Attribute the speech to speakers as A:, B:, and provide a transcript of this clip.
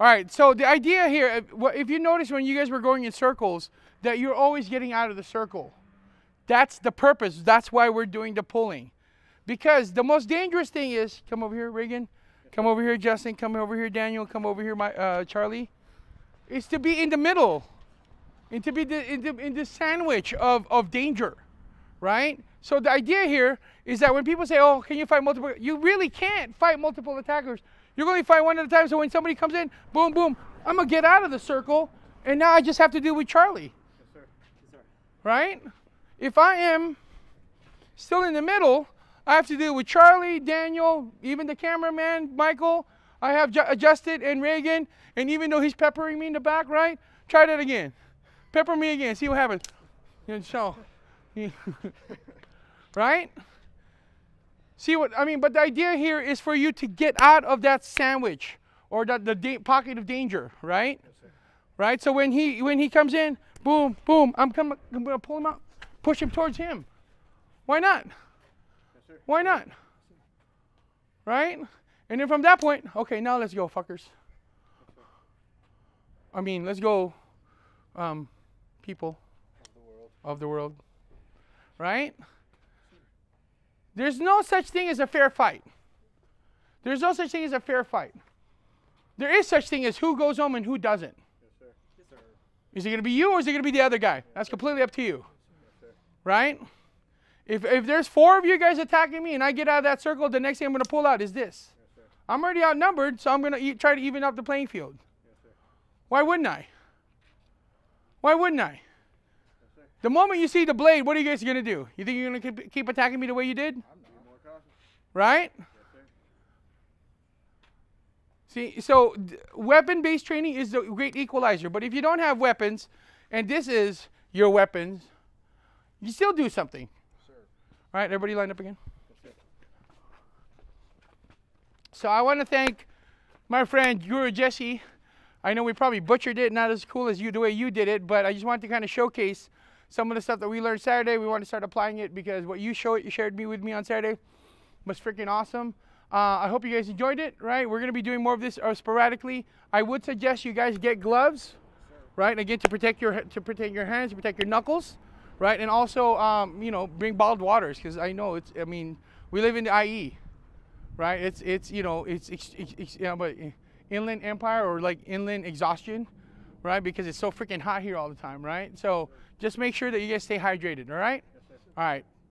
A: All right, so the idea here, if- you notice when you guys were going in circles, that you're always getting out of the circle. That's the purpose. That's why we're doing the pulling. Because the most dangerous thing is, come over here, Reagan. Come over here, Justin. Come over here, Daniel. Come over here, my uh, Charlie. Is to be in the middle, and to be the, in, the, in the sandwich of, of danger, right? So the idea here is that when people say, "Oh, can you fight multiple?" You really can't fight multiple attackers. You're going to fight one at a time. So when somebody comes in, boom, boom, I'm gonna get out of the circle, and now I just have to deal with Charlie,
B: Yes, sir. Yes, sir.
A: right? If I am still in the middle, I have to deal with Charlie, Daniel, even the cameraman, Michael. I have ju- adjusted and Reagan, and even though he's peppering me in the back, right? Try that again. Pepper me again. See what happens. You so, right? See what I mean? But the idea here is for you to get out of that sandwich or that the da- pocket of danger, right? Right. So when he when he comes in, boom, boom, I'm coming. I'm gonna pull him out, push him towards him. Why not?
B: sir.
A: Why not? Right? And then from that point, okay, now let's go, fuckers. I mean, let's go, um, people
B: Of the world.
A: of the world. Right? There's no such thing as a fair fight. There's no such thing as a fair fight. There is such thing as who goes home and who doesn't.
B: Yes, sir. Yes, sir.
A: Is it going to be you or is it going to be the other guy? That's completely up to you.
B: Yes, sir.
A: Right? If, if there's four of you guys attacking me and I get out of that circle, the next thing I'm going to pull out is this.
B: Yes, sir.
A: I'm already outnumbered, so I'm going to e- try to even up the playing field.
B: Yes, sir.
A: Why wouldn't I? Why wouldn't I? The moment you see the blade, what are you guys going to do? You think you're going to keep, keep attacking me the way you did?
B: I'm being more cautious.
A: Right? See, so weapon-based training is the great equalizer. But if you don't have weapons, and this is your weapons, you still do something. All right, everybody line up again. So I want to thank my friend Guro Jesse. I know we probably butchered it, not as cool as you the way you did it, but I just wanted to kind of showcase some of the stuff that we learned Saturday. We want to start applying it because what you show you shared me with me on Saturday was freaking awesome. Uh, I hope you guys enjoyed it. Right, we're gonna be doing more of this uh, sporadically. I would suggest you guys get gloves, right? Again, to protect your to protect your hands, to protect your knuckles, right? And also, um, you know, bring bottled waters because I know it's. I mean, we live in the IE, right? It's it's you know it's, it's, it's, you know, but inland empire or like inland exhaustion, right? Because it's so freaking hot here all the time, right? So just make sure that you guys stay hydrated. All right. All right.